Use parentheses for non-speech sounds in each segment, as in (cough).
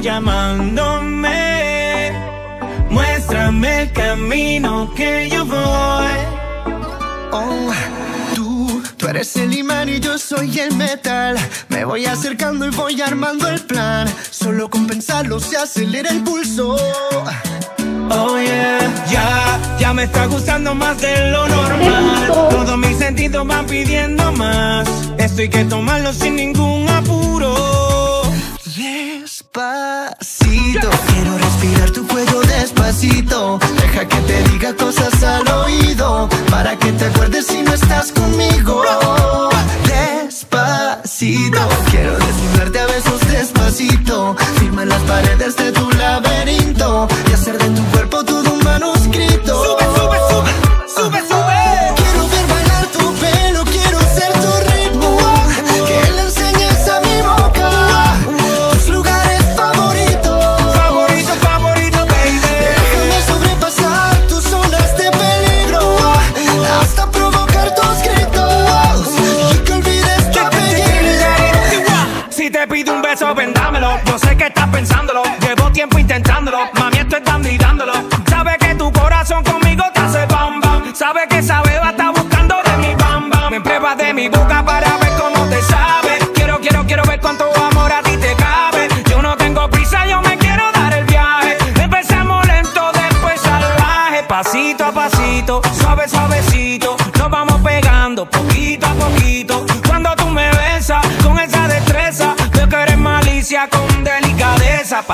llamándome. Muéstrame el camino que yo voy. Oh, tú, tú eres el imán y yo soy el metal. Me voy acercando y voy armando el plan. Solo con pensarlo se acelera el pulso. Oh yeah, ya, ya me está gustando más de lo normal. Todos mis sentidos van pidiendo más. Esto hay que tomarlo sin ningún apuro despacito. Quiero respirar tu cuello despacito. Deja que te diga cosas al oído. Para que te acuerdes si no estás conmigo. Despacito. Quiero desnudarte a besos despacito. Firma las paredes de tu labio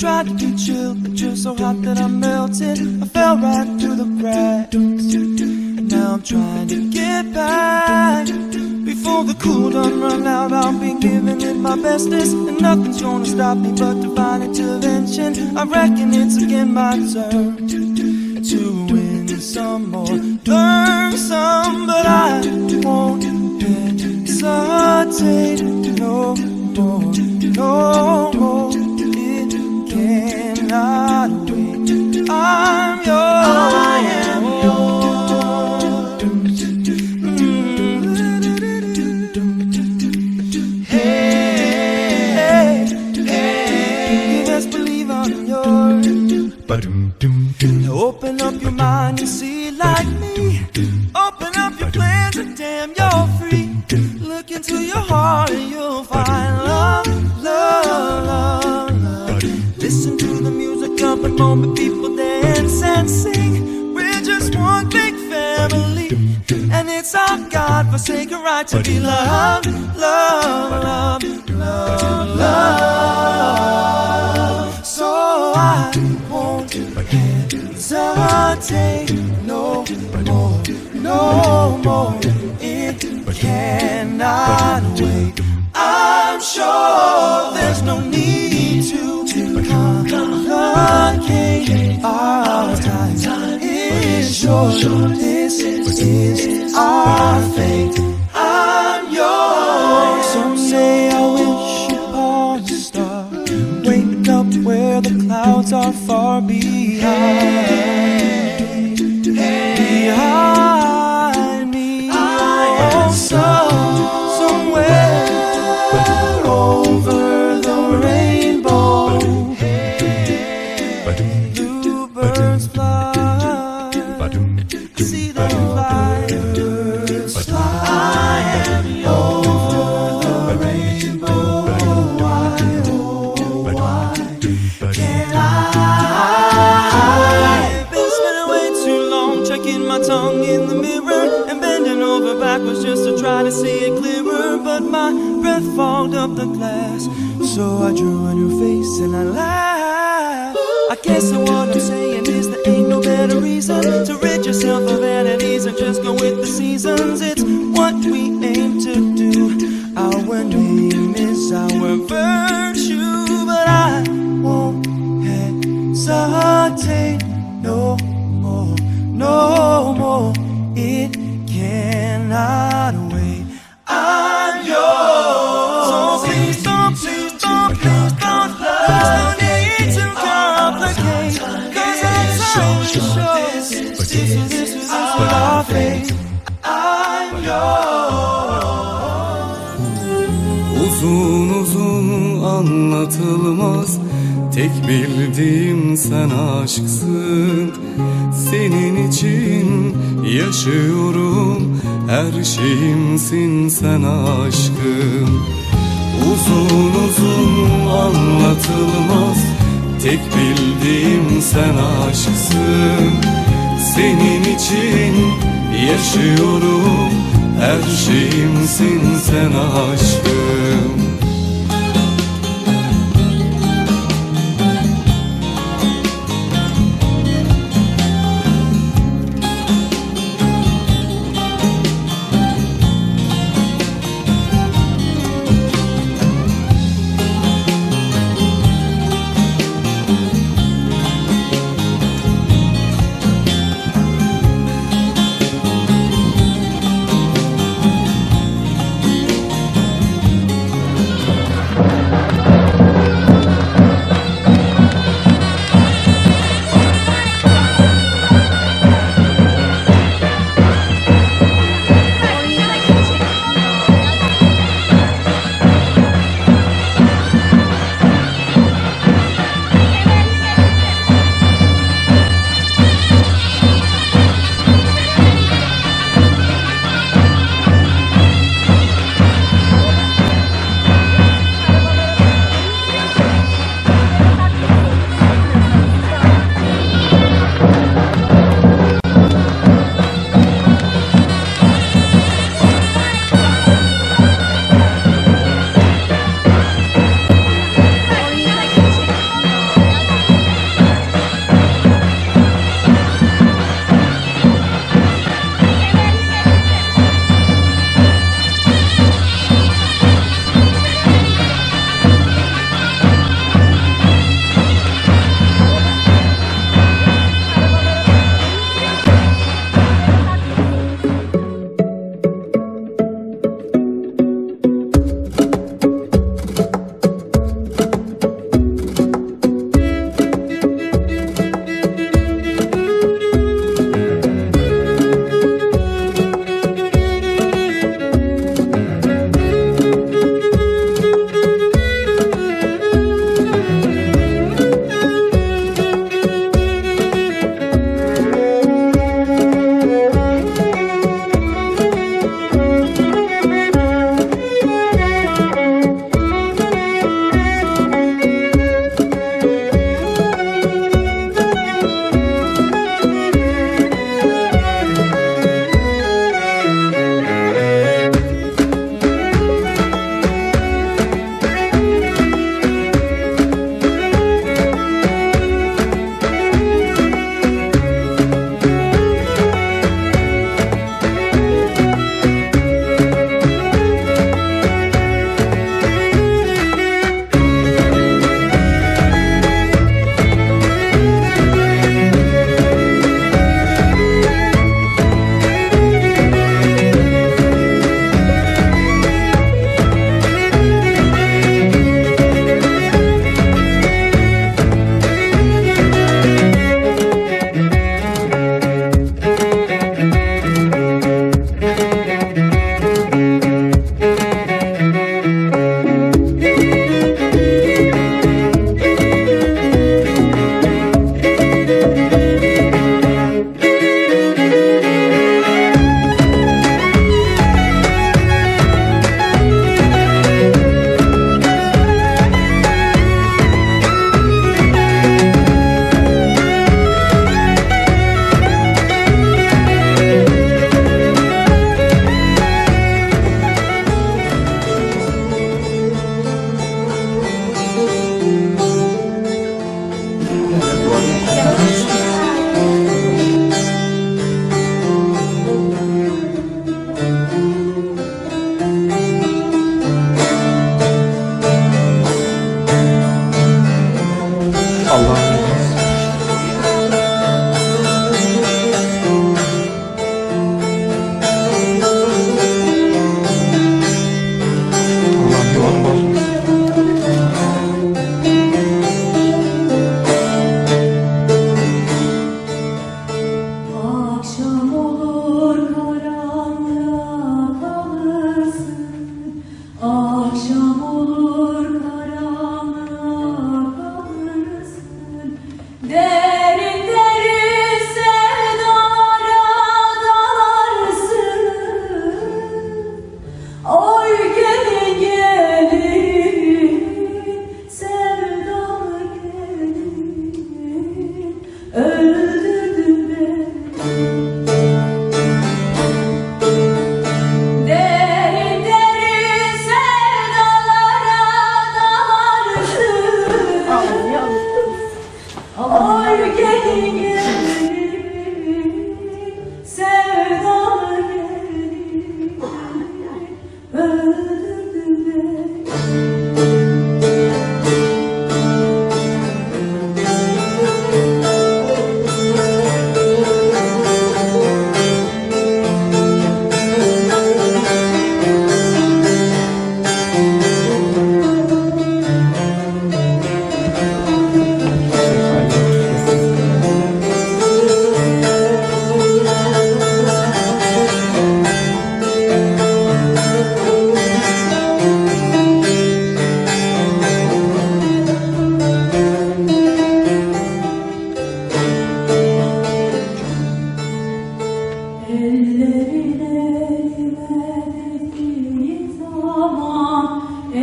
tried to be chill, but you're so hot that I melted. I fell right through the cracks. And now I'm trying to get back. Before the cool done run out, I'll be giving it my bestest. And nothing's gonna stop me but divine intervention. I reckon it's again my turn to win some. Hesitate no more, no more. It cannot wait. I'm sure there's no need to complicate our time. Is short. This is our fate. So I drew a new face and I laughed. I guess what I'm saying is there ain't no better reason to rid yourself of vanities and just go with the seasons. It's what we aim to do. Our name is our virtue, Tek bildiğim sen aşksın Senin için yaşıyorum. Her şeyimsin sen aşkım. Uzun uzun anlatılmaz. Tek bildiğim sen aşksın Senin için yaşıyorum. Her şeyimsin sen aşkım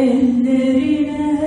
دهرنا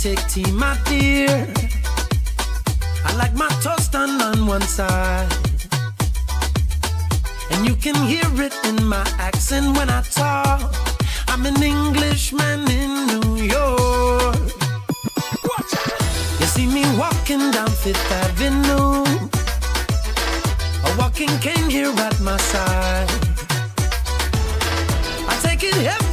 take tea, my dear. I like my toast done on one side. And you can hear it in my accent when I talk. I'm an Englishman in New York. You see me walking down Fifth Avenue. A walking cane here at my side. I take it everywhere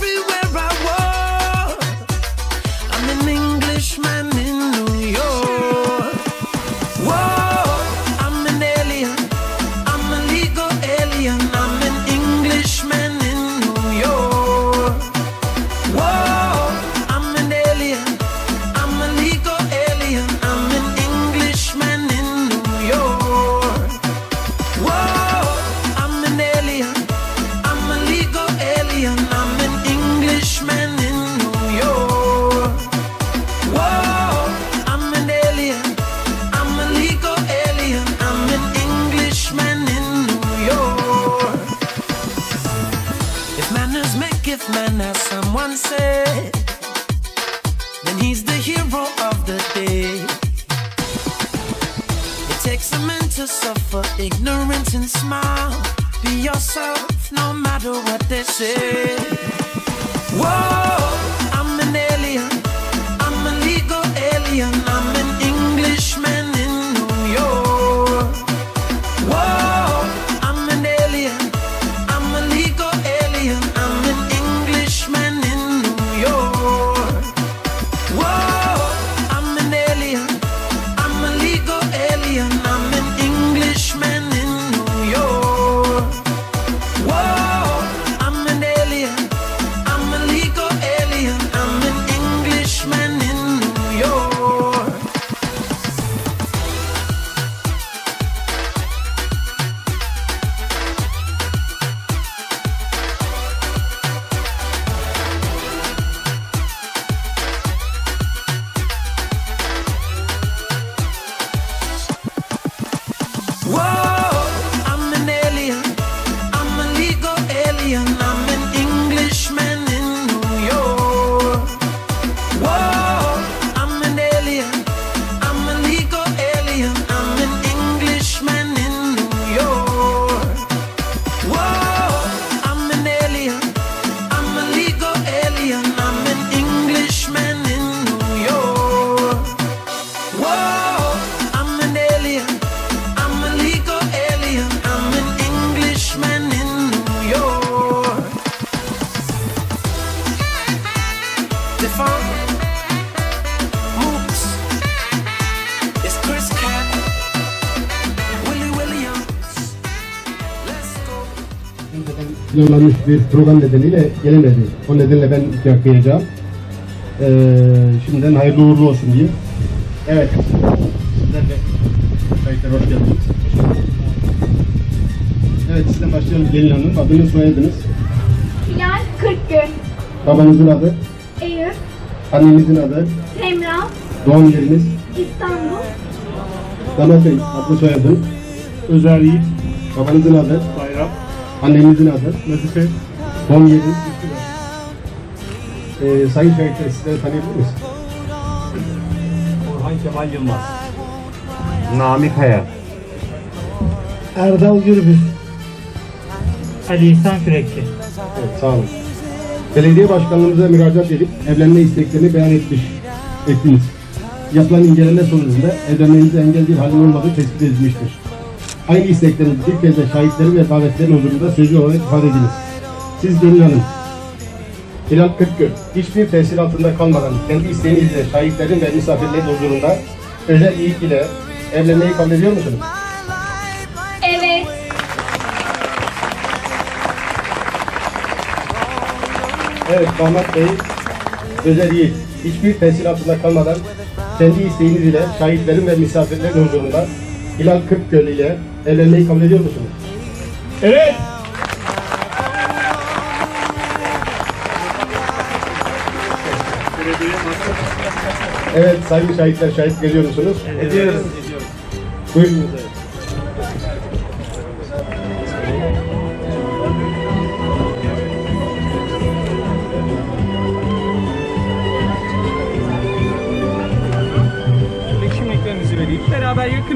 planlanmış bir program nedeniyle gelemedi. O nedenle ben iki okuyacağım. Ee, şimdiden hayırlı uğurlu olsun diyeyim. Evet. Sizler de kayıtlara hoş geldiniz. Evet sizden başlayalım Gelin Hanım. Adınız soyadınız. Hilal 40 gün. Babanızın adı. Eyüp, Annenizin adı. Semra, Doğum yeriniz. İstanbul, Damat Bey adlı soyadın. Özer Yiğit. Babanızın adı. Bayram. Annenizin adı. Nazife. Doğum yeriniz. Ee, Sayın Şahitler sizleri tanıyabilir miyiz? Orhan Kemal Yılmaz. Nami Kaya. Erdal Gürbüz. Ali İhsan Kürekçi. Evet, sağ olun. Belediye başkanlığımıza müracaat edip evlenme isteklerini beyan etmiş, ettiniz. Yapılan inceleme sonucunda evlenmenize engel bir halin olmadığı tespit edilmiştir. Aynı isteklerinizi bir kez de şahitlerin ve davetlerin huzurunda sözlü olarak ifade ediniz. Siz Gönül Hanım, Hilal Kırkgöl, hiçbir tesir altında kalmadan kendi isteğinizle şahitlerin ve misafirlerin huzurunda özel iyilik ile evlenmeyi kabul ediyor musunuz? evet, Evet damat bey özel yiğit. Hiçbir tesir altında kalmadan kendi isteğiniz ile şahitlerin ve misafirlerin huzurunda Hilal Kırkgöl ile evlenmeyi kabul ediyor musunuz? Evet. Evet sayın şahitler şahit geliyor musunuz? Ediyoruz. Buyurunuz.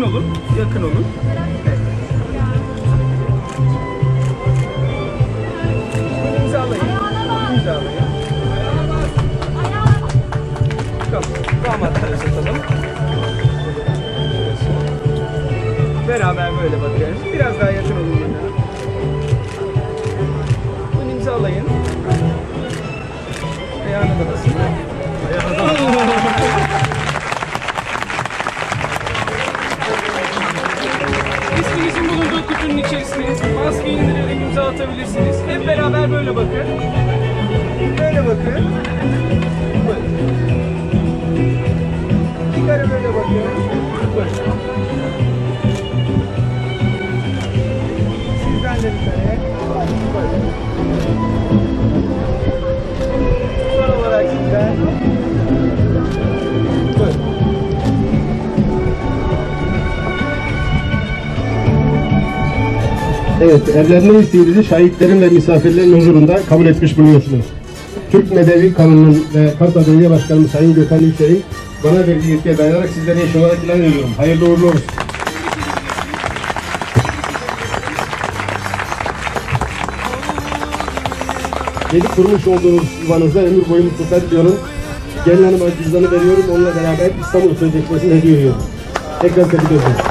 Yakın olun. Yakın olun. Evet. İmzalayın. İmzalayın. Tamam. Damatlara uzatalım. Beraber böyle bakıyoruz. Biraz daha yakın olun kutunun içerisine maskeyi indirerek imza atabilirsiniz. Hep beraber böyle bakın. Böyle bakın. Buyurun. İki kare böyle bakın. Buyurun. Sizden de bir kare. Buyurun. Evet, evlenme isteğinizi şahitlerin ve misafirlerin huzurunda kabul etmiş bulunuyorsunuz. Türk Medevi Kanunun ve Kartal Belediye Başkanımız Sayın Gökhan Ülker'in bana verdiği yetkiye dayanarak sizlere eş olarak ilan ediyorum. Hayırlı uğurlu olsun. Yeni kurmuş olduğunuz yuvanızda ömür boyu mutluluklar diliyorum. Gelin hanıma cüzdanı veriyorum. Onunla beraber İstanbul Sözleşmesi'ni hediye ediyorum. Tekrar tebrik ediyorum.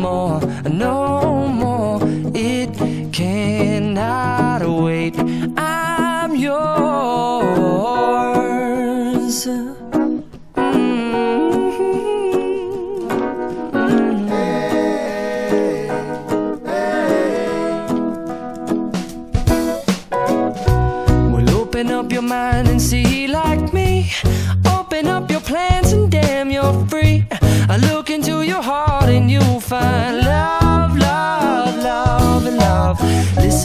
more, no more. It cannot wait. I'm yours.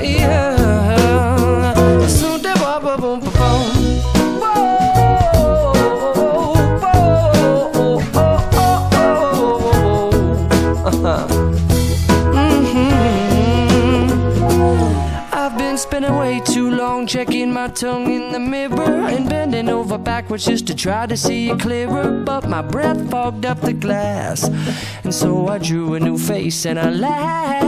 (laughs) Mm-hmm. spending way too long checking my tongue in the mirror and bending over backwards just to try to see it clearer. But my breath fogged up the glass, and so I drew a new face and I laughed.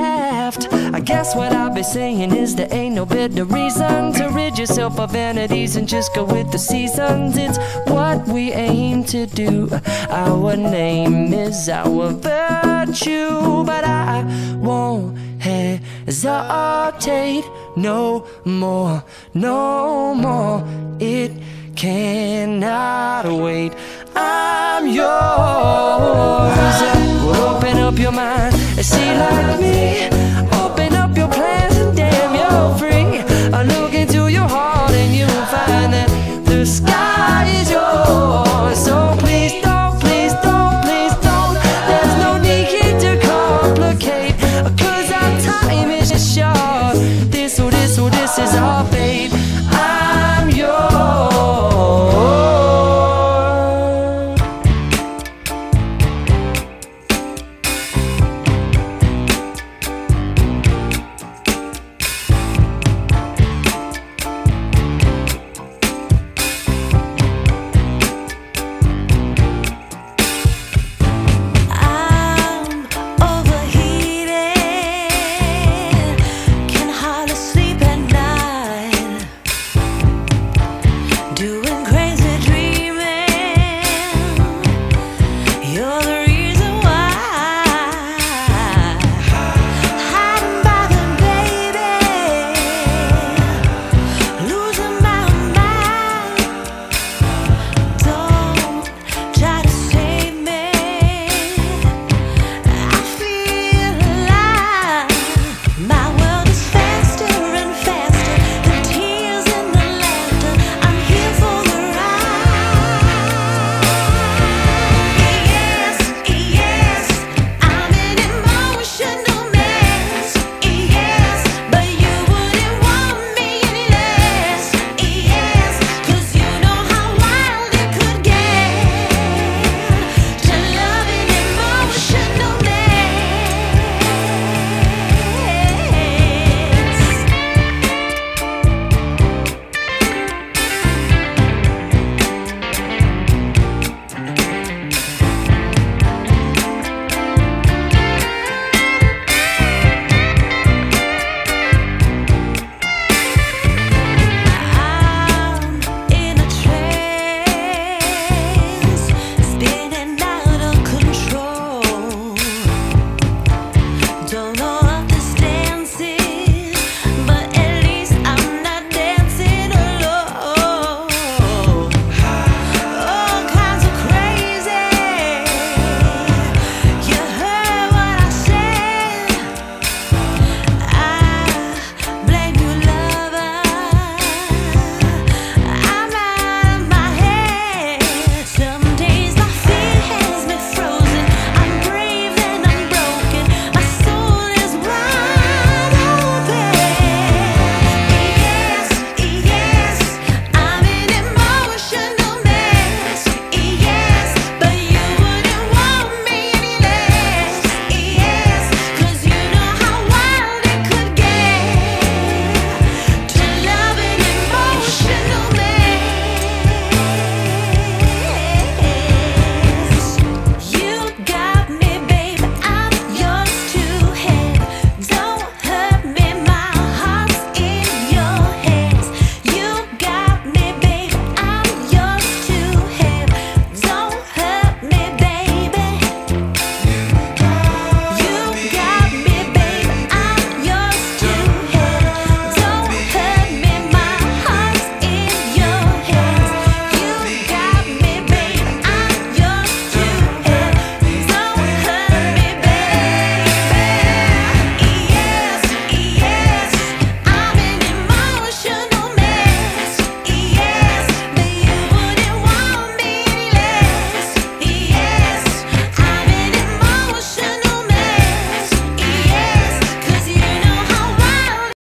Guess what I'll be saying is there ain't no better reason to rid yourself of vanities and just go with the seasons. It's what we aim to do. Our name is our virtue, but I won't hesitate hesitate no more, no more. It cannot wait. I'm yours. Well, open up your mind and see like me.